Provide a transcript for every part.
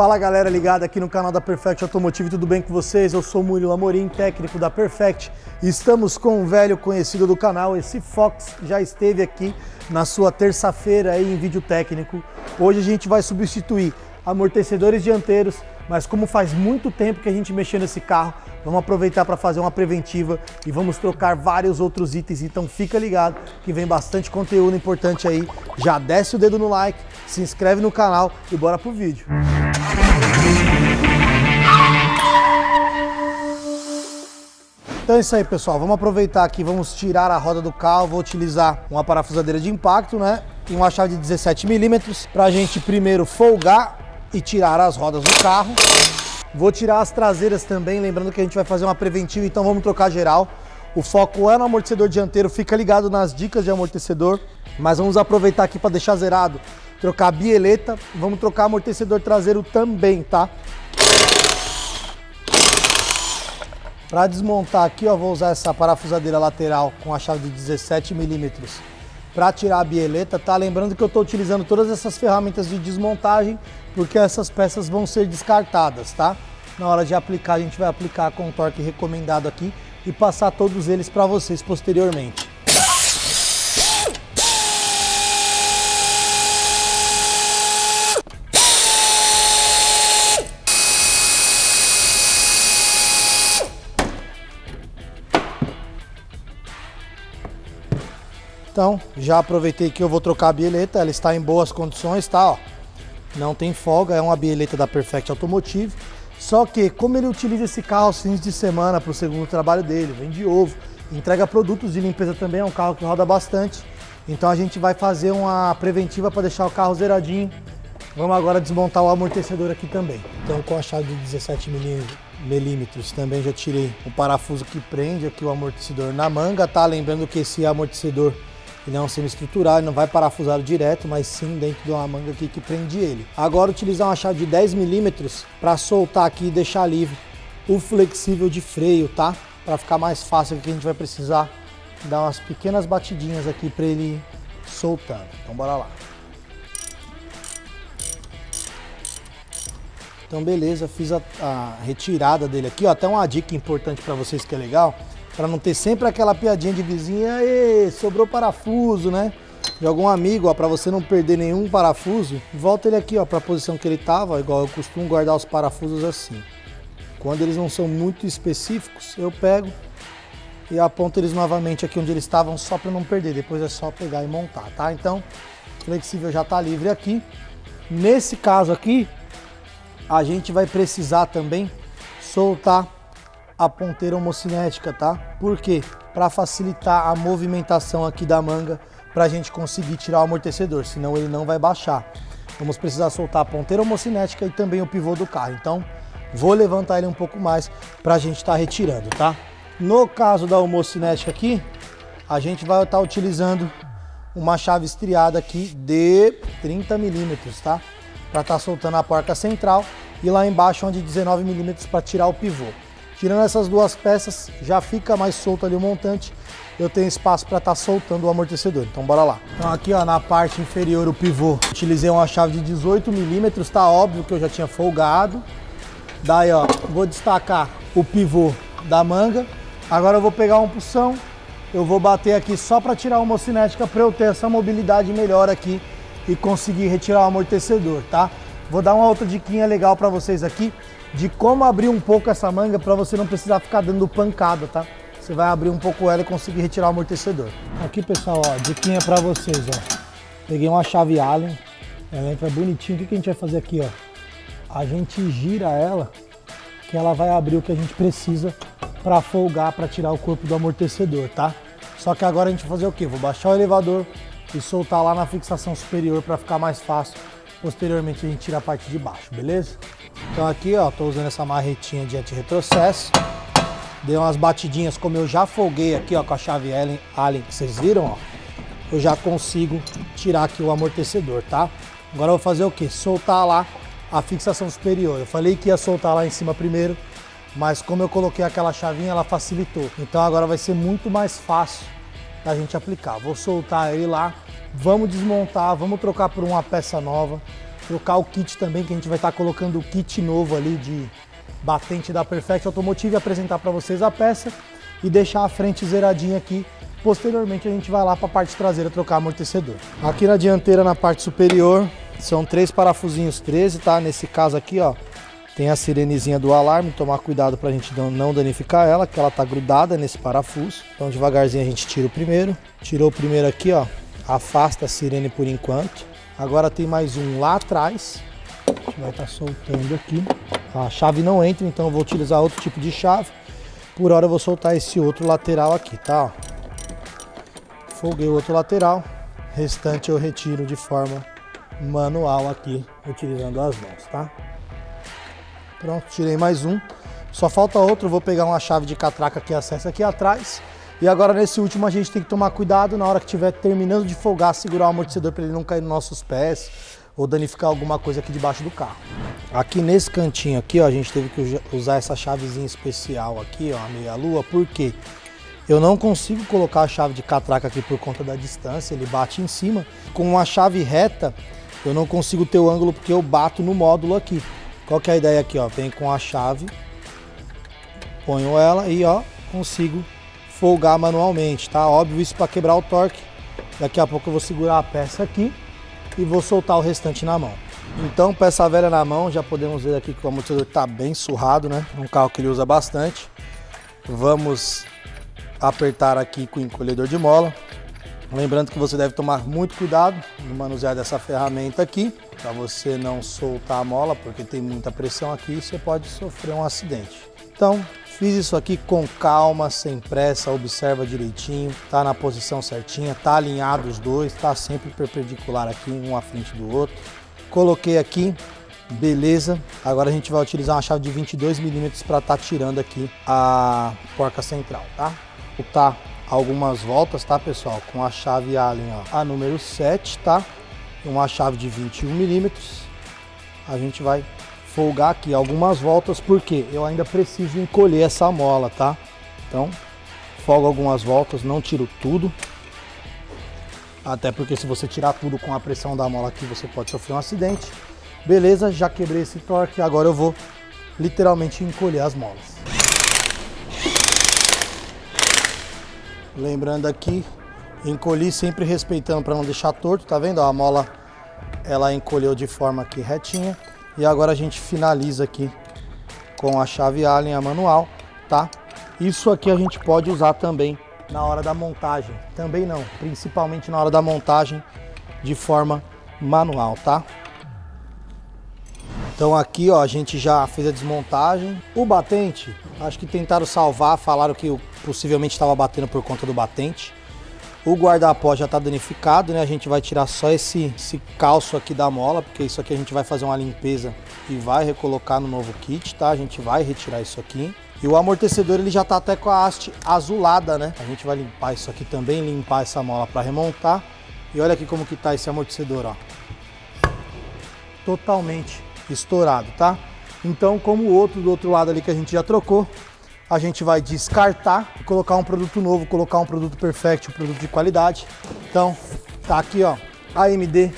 Fala galera ligada aqui no canal da Perfect Automotive, tudo bem com vocês? Eu sou Murilo Amorim, técnico da Perfect estamos com um velho conhecido do canal, esse Fox já esteve aqui na sua terça-feira em vídeo técnico. Hoje a gente vai substituir amortecedores dianteiros, mas como faz muito tempo que a gente mexeu nesse carro, vamos aproveitar para fazer uma preventiva e vamos trocar vários outros itens, então fica ligado que vem bastante conteúdo importante aí. Já desce o dedo no like, se inscreve no canal e bora pro vídeo. Então é isso aí, pessoal. Vamos aproveitar aqui, vamos tirar a roda do carro. Vou utilizar uma parafusadeira de impacto, né? E uma chave de 17 milímetros para a gente primeiro folgar e tirar as rodas do carro. Vou tirar as traseiras também, lembrando que a gente vai fazer uma preventiva, então vamos trocar geral. O foco é no amortecedor dianteiro, fica ligado nas dicas de amortecedor, mas vamos aproveitar aqui para deixar zerado, trocar a bieleta, vamos trocar amortecedor traseiro também, tá? Para desmontar aqui, ó, vou usar essa parafusadeira lateral com a chave de 17 milímetros para tirar a bieleta, tá? Lembrando que eu estou utilizando todas essas ferramentas de desmontagem, porque essas peças vão ser descartadas, tá? Na hora de aplicar, a gente vai aplicar com o torque recomendado aqui e passar todos eles para vocês posteriormente. Então, já aproveitei que eu vou trocar a bieleta, ela está em boas condições, tá? Ó, não tem folga, é uma bieleta da Perfect Automotive. Só que, como ele utiliza esse carro fins de semana para o segundo trabalho dele, vende ovo, entrega produtos de limpeza também, é um carro que roda bastante. Então a gente vai fazer uma preventiva para deixar o carro zeradinho. Vamos agora desmontar o amortecedor aqui também. Então com a chave de 17 milímetros também já tirei o parafuso que prende aqui o amortecedor na manga, tá? Lembrando que esse amortecedor ele é um semi-estrutural, ele não vai parafusado direto, mas sim dentro de uma manga aqui que prende ele. Agora utilizar uma chave de 10 milímetros para soltar aqui e deixar livre o flexível de freio, tá? Para ficar mais fácil aqui a gente vai precisar dar umas pequenas batidinhas aqui para ele soltando. Então bora lá. Então beleza, fiz a, a retirada dele aqui, ó, até uma dica importante para vocês que é legal, para não ter sempre aquela piadinha de vizinha, e sobrou parafuso, né? De algum amigo, ó, para você não perder nenhum parafuso, volta ele aqui, ó, para a posição que ele tava, igual eu costumo guardar os parafusos assim. Quando eles não são muito específicos, eu pego e aponto eles novamente aqui onde eles estavam só para não perder. Depois é só pegar e montar, tá? Então, flexível já está livre aqui. Nesse caso aqui, a gente vai precisar também soltar a ponteira homocinética, tá? Por quê? Para facilitar a movimentação aqui da manga para a gente conseguir tirar o amortecedor, senão ele não vai baixar. Vamos precisar soltar a ponteira homocinética e também o pivô do carro. Então, vou levantar ele um pouco mais para a gente estar tá retirando, tá? No caso da homocinética aqui, a gente vai estar tá utilizando uma chave estriada aqui de 30 milímetros, tá? Para estar tá soltando a porca central e lá embaixo onde 19 milímetros para tirar o pivô. Tirando essas duas peças, já fica mais solto ali o montante. Eu tenho espaço para estar tá soltando o amortecedor, então bora lá. Então aqui ó, na parte inferior o pivô, utilizei uma chave de 18 milímetros, tá óbvio que eu já tinha folgado. Daí ó, vou destacar o pivô da manga. Agora eu vou pegar um pulsão, eu vou bater aqui só para tirar a homocinética para eu ter essa mobilidade melhor aqui e conseguir retirar o amortecedor, tá? Vou dar uma outra diquinha legal para vocês aqui de como abrir um pouco essa manga para você não precisar ficar dando pancada, tá? Você vai abrir um pouco ela e conseguir retirar o amortecedor. Aqui, pessoal, ó, diquinha para vocês, ó. Peguei uma chave Allen, ela entra bonitinho. O que, que a gente vai fazer aqui, ó? A gente gira ela, que ela vai abrir o que a gente precisa para folgar, para tirar o corpo do amortecedor, tá? Só que agora a gente vai fazer o quê? Vou baixar o elevador e soltar lá na fixação superior para ficar mais fácil. Posteriormente a gente tira a parte de baixo, beleza? Então aqui, ó, tô usando essa marretinha de anti-retrocesso. Dei umas batidinhas, como eu já folguei aqui, ó, com a chave Allen, Allen que vocês viram, ó. Eu já consigo tirar aqui o amortecedor, tá? Agora eu vou fazer o quê? Soltar lá a fixação superior. Eu falei que ia soltar lá em cima primeiro, mas como eu coloquei aquela chavinha, ela facilitou. Então agora vai ser muito mais fácil da gente aplicar. Vou soltar ele lá, vamos desmontar, vamos trocar por uma peça nova trocar o kit também, que a gente vai estar colocando o kit novo ali de batente da Perfect Automotive, apresentar para vocês a peça e deixar a frente zeradinha aqui. Posteriormente a gente vai lá para a parte traseira trocar amortecedor. Aqui na dianteira, na parte superior, são três parafusinhos 13, tá? Nesse caso aqui, ó, tem a sirenezinha do alarme, tomar cuidado para a gente não danificar ela, que ela tá grudada nesse parafuso. Então devagarzinho a gente tira o primeiro. Tirou o primeiro aqui, ó, afasta a sirene por enquanto. Agora tem mais um lá atrás, a gente vai estar tá soltando aqui. A chave não entra, então eu vou utilizar outro tipo de chave. Por hora eu vou soltar esse outro lateral aqui, tá? Folguei o outro lateral. Restante eu retiro de forma manual aqui, utilizando as mãos, tá? Pronto, tirei mais um. Só falta outro, vou pegar uma chave de catraca que acessa aqui atrás. E agora nesse último a gente tem que tomar cuidado na hora que estiver terminando de folgar, segurar o amortecedor para ele não cair nos nossos pés ou danificar alguma coisa aqui debaixo do carro. Aqui nesse cantinho aqui, ó, a gente teve que usar essa chavezinha especial aqui, ó, a meia lua, porque eu não consigo colocar a chave de catraca aqui por conta da distância, ele bate em cima. Com uma chave reta, eu não consigo ter o ângulo porque eu bato no módulo aqui. Qual que é a ideia aqui, ó? Vem com a chave, ponho ela e ó, consigo folgar manualmente, tá? Óbvio isso para quebrar o torque. Daqui a pouco eu vou segurar a peça aqui e vou soltar o restante na mão. Então, peça velha na mão, já podemos ver aqui que o amortecedor está bem surrado, né? Um carro que ele usa bastante. Vamos apertar aqui com o encolhedor de mola. Lembrando que você deve tomar muito cuidado no manusear dessa ferramenta aqui, para você não soltar a mola, porque tem muita pressão aqui e você pode sofrer um acidente. Então, fiz isso aqui com calma, sem pressa, observa direitinho, tá na posição certinha, tá alinhado os dois, tá sempre perpendicular aqui, um à frente do outro. Coloquei aqui, beleza. Agora a gente vai utilizar uma chave de 22 milímetros para estar tá tirando aqui a porca central, tá? Tá algumas voltas, tá pessoal? Com a chave Allen, ó, a número 7, tá? Uma chave de 21 milímetros. A gente vai folgar aqui algumas voltas, porque eu ainda preciso encolher essa mola, tá? Então, folgo algumas voltas, não tiro tudo. Até porque se você tirar tudo com a pressão da mola aqui, você pode sofrer um acidente. Beleza, já quebrei esse torque, agora eu vou literalmente encolher as molas. Lembrando aqui, encolhi sempre respeitando para não deixar torto, tá vendo? A mola ela encolheu de forma aqui retinha. E agora a gente finaliza aqui com a chave Allen, a manual, tá? Isso aqui a gente pode usar também na hora da montagem. Também não, principalmente na hora da montagem de forma manual, tá? Então aqui ó, a gente já fez a desmontagem. O batente, acho que tentaram salvar, falaram que possivelmente estava batendo por conta do batente. O guarda-pó já está danificado, né? A gente vai tirar só esse, esse calço aqui da mola, porque isso aqui a gente vai fazer uma limpeza e vai recolocar no novo kit, tá? A gente vai retirar isso aqui. E o amortecedor ele já está até com a haste azulada, né? A gente vai limpar isso aqui também, limpar essa mola para remontar. E olha aqui como que tá esse amortecedor, ó. Totalmente estourado, tá? Então, como o outro do outro lado ali que a gente já trocou, a gente vai descartar e colocar um produto novo, colocar um produto perfect, um produto de qualidade. Então, tá aqui, ó, AMD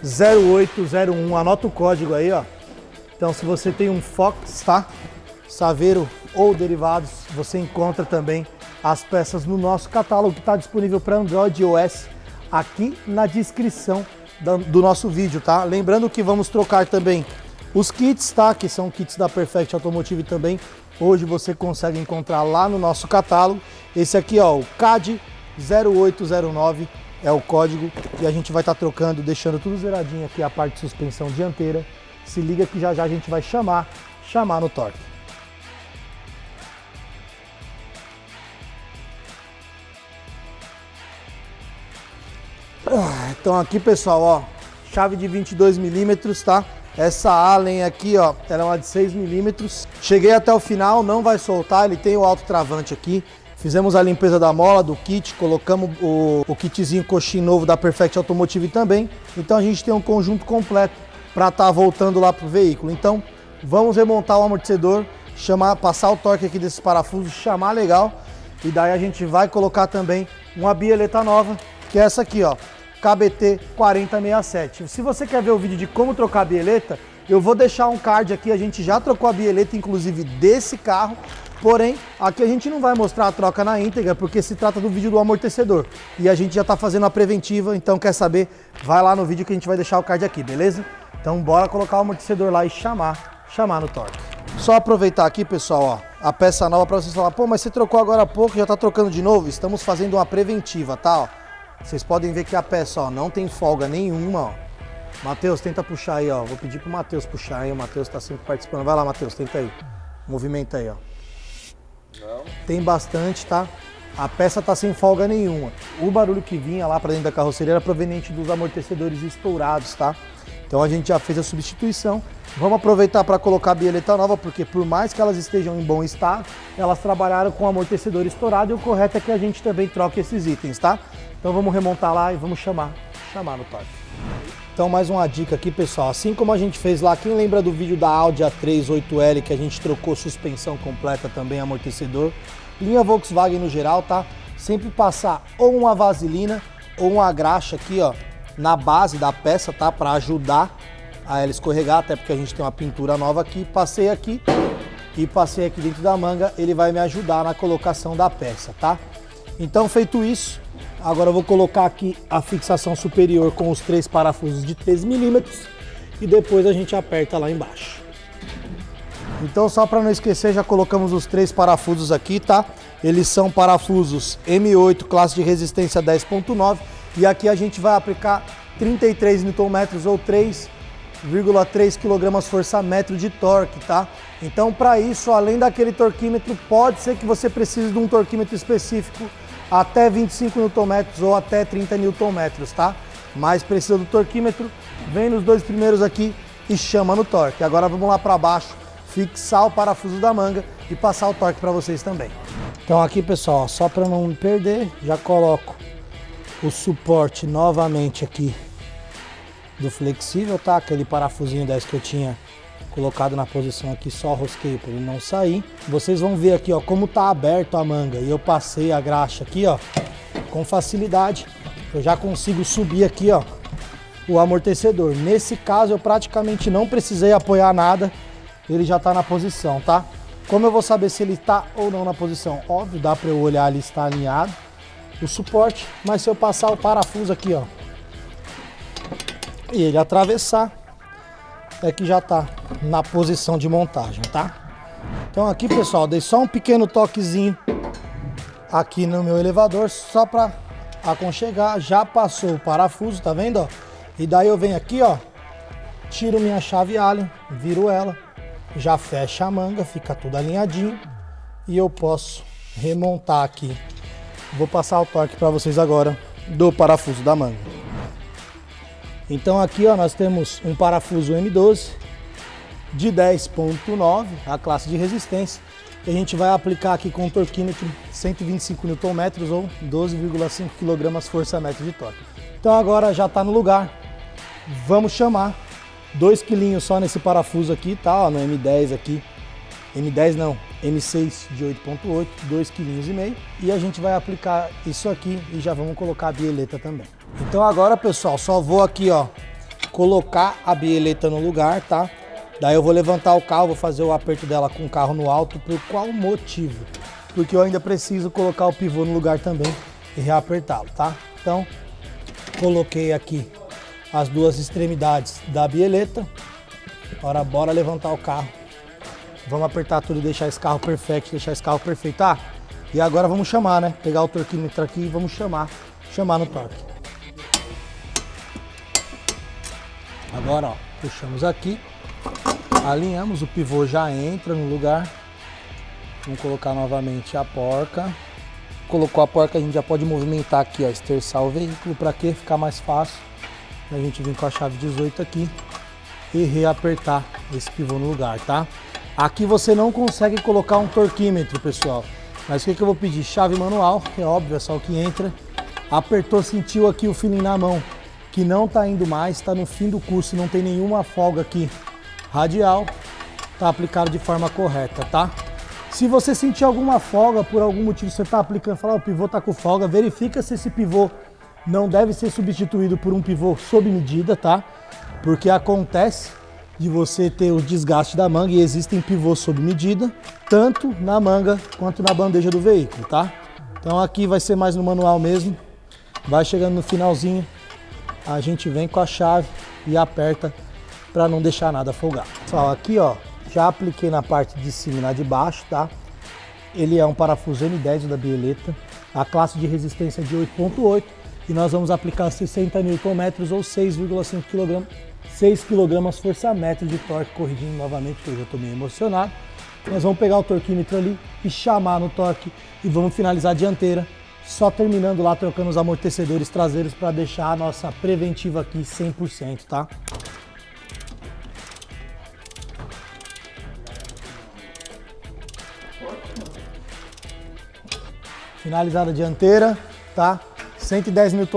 0801, anota o código aí, ó. Então, se você tem um Fox, tá? Saveiro ou derivados, você encontra também as peças no nosso catálogo que está disponível para Android e OS aqui na descrição do nosso vídeo, tá? Lembrando que vamos trocar também os kits, tá? Que são kits da Perfect Automotive também Hoje você consegue encontrar lá no nosso catálogo. Esse aqui, ó, o CAD 0809 é o código e a gente vai estar tá trocando, deixando tudo zeradinho aqui a parte de suspensão dianteira. Se liga que já já a gente vai chamar, chamar no torque. Ah, então aqui pessoal, ó, chave de 22 milímetros, tá? Essa Allen aqui, ó, ela é uma de 6 milímetros. Cheguei até o final, não vai soltar, ele tem o alto travante aqui. Fizemos a limpeza da mola, do kit, colocamos o, o kitzinho coxinho novo da Perfect Automotive também. Então a gente tem um conjunto completo para estar tá voltando lá pro veículo. Então vamos remontar o amortecedor, chamar, passar o torque aqui desses parafusos, chamar legal. E daí a gente vai colocar também uma bieleta nova, que é essa aqui, ó. KBT 4067. Se você quer ver o vídeo de como trocar a bieleta, eu vou deixar um card aqui, a gente já trocou a bieleta, inclusive desse carro, porém, aqui a gente não vai mostrar a troca na íntegra, porque se trata do vídeo do amortecedor. E a gente já está fazendo a preventiva, então quer saber, vai lá no vídeo que a gente vai deixar o card aqui, beleza? Então bora colocar o amortecedor lá e chamar, chamar no torque. Só aproveitar aqui, pessoal, ó, a peça nova para vocês falar, pô, mas você trocou agora há pouco, já está trocando de novo? Estamos fazendo uma preventiva, tá? Ó. Vocês podem ver que a peça, ó, não tem folga nenhuma, ó. Matheus, tenta puxar aí, ó. Vou pedir pro Matheus puxar aí. O Matheus tá sempre participando. Vai lá, Matheus, tenta aí. Movimenta aí, ó. Não. Tem bastante, tá? A peça tá sem folga nenhuma. O barulho que vinha lá para dentro da carroceria era proveniente dos amortecedores estourados, tá? Então a gente já fez a substituição. Vamos aproveitar para colocar a bieleta nova, porque por mais que elas estejam em bom estado, elas trabalharam com amortecedor estourado e o correto é que a gente também troque esses itens, tá? Então vamos remontar lá e vamos chamar, chamar no torque. Então mais uma dica aqui pessoal, assim como a gente fez lá, quem lembra do vídeo da Audi A3 8L que a gente trocou suspensão completa também, amortecedor, linha Volkswagen no geral, tá? Sempre passar ou uma vaselina ou uma graxa aqui, ó, na base da peça, tá? Para ajudar a ela escorregar, até porque a gente tem uma pintura nova aqui. Passei aqui e passei aqui dentro da manga, ele vai me ajudar na colocação da peça, tá? Então feito isso, Agora eu vou colocar aqui a fixação superior com os três parafusos de 3 milímetros e depois a gente aperta lá embaixo. Então só para não esquecer, já colocamos os três parafusos aqui, tá? Eles são parafusos M8, classe de resistência 10.9 e aqui a gente vai aplicar 33 Nm ou 3,3 kg força-metro de torque, tá? Então para isso, além daquele torquímetro, pode ser que você precise de um torquímetro específico até 25 Nm ou até 30 Nm, tá? Mas precisa do torquímetro, vem nos dois primeiros aqui e chama no torque. Agora vamos lá para baixo, fixar o parafuso da manga e passar o torque para vocês também. Então aqui pessoal, só para não me perder, já coloco o suporte novamente aqui do flexível, tá? Aquele parafusinho 10 que eu tinha colocado na posição aqui, só rosquei para ele não sair. Vocês vão ver aqui, ó, como tá aberto a manga e eu passei a graxa aqui, ó, com facilidade. Eu já consigo subir aqui, ó, o amortecedor. Nesse caso eu praticamente não precisei apoiar nada, ele já tá na posição, tá? Como eu vou saber se ele tá ou não na posição? Óbvio, dá para eu olhar ali está alinhado o suporte, mas se eu passar o parafuso aqui, ó, e ele atravessar, é que já está na posição de montagem, tá? Então aqui, pessoal, dei só um pequeno toquezinho aqui no meu elevador, só para aconchegar. Já passou o parafuso, tá vendo, ó? E daí eu venho aqui, ó, tiro minha chave Allen, viro ela, já fecha a manga, fica tudo alinhadinho e eu posso remontar aqui. Vou passar o torque para vocês agora do parafuso da manga. Então aqui ó, nós temos um parafuso M12 de 10.9, a classe de resistência. E a gente vai aplicar aqui com um torquímetro 125 Nm ou 12,5 kg força-metro de torque. Então agora já está no lugar. Vamos chamar 2 kg só nesse parafuso aqui, tá? Ó, no M10 aqui. M10 não, M6 de 8.8, 2,5 kg. E a gente vai aplicar isso aqui e já vamos colocar a bieleta também. Então agora, pessoal, só vou aqui, ó, colocar a bieleta no lugar, tá? Daí eu vou levantar o carro, vou fazer o aperto dela com o carro no alto. Por qual motivo? Porque eu ainda preciso colocar o pivô no lugar também e reapertá-lo, tá? Então, coloquei aqui as duas extremidades da bieleta. Agora bora levantar o carro. Vamos apertar tudo e deixar esse carro perfeito, deixar esse carro perfeito. Ah, e agora vamos chamar, né? Pegar o torquímetro aqui e vamos chamar, chamar no torque. Agora, ó, puxamos aqui, alinhamos, o pivô já entra no lugar. Vamos colocar novamente a porca. Colocou a porca, a gente já pode movimentar aqui, ó, esterçar o veículo. Para que ficar mais fácil, a gente vem com a chave 18 aqui e reapertar esse pivô no lugar, tá? Aqui você não consegue colocar um torquímetro, pessoal. Mas o que, que eu vou pedir? Chave manual, é óbvio, é só o que entra. Apertou, sentiu aqui o feeling na mão que não está indo mais, está no fim do curso, não tem nenhuma folga aqui radial, está aplicado de forma correta, tá? Se você sentir alguma folga, por algum motivo você está aplicando, falar, o pivô está com folga, verifica se esse pivô não deve ser substituído por um pivô sob medida, tá? Porque acontece de você ter o desgaste da manga e existem pivôs sob medida, tanto na manga quanto na bandeja do veículo, tá? Então aqui vai ser mais no manual mesmo. Vai chegando no finalzinho, a gente vem com a chave e aperta para não deixar nada folgar. Pessoal, aqui ó, já apliquei na parte de cima e na de baixo, tá? Ele é um parafuso N10 da Bieleta, a classe de resistência é de 8.8 e nós vamos aplicar 60 Nm ou 6,5 kg, 6 kg força-metro de torque corrigindo novamente, que eu já estou meio emocionado. Nós vamos pegar o torquímetro ali e chamar no torque e vamos finalizar a dianteira, só terminando lá trocando os amortecedores traseiros para deixar a nossa preventiva aqui 100%, tá? Finalizada a dianteira, tá? 110 Nm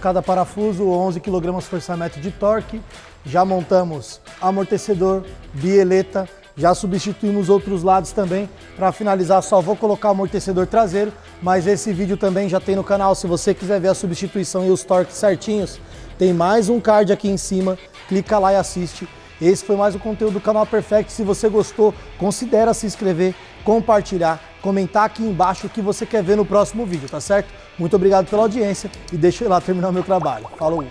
cada parafuso, 11 kg força-metro de torque. Já montamos amortecedor, bieleta, já substituímos outros lados também. Para finalizar, só vou colocar o amortecedor traseiro, mas esse vídeo também já tem no canal. Se você quiser ver a substituição e os torques certinhos, tem mais um card aqui em cima. Clica lá e assiste. Esse foi mais um conteúdo do canal Perfect. Se você gostou, considere se inscrever, compartilhar, comentar aqui embaixo o que você quer ver no próximo vídeo, tá certo? Muito obrigado pela audiência e deixa eu ir lá terminar o meu trabalho. Falou!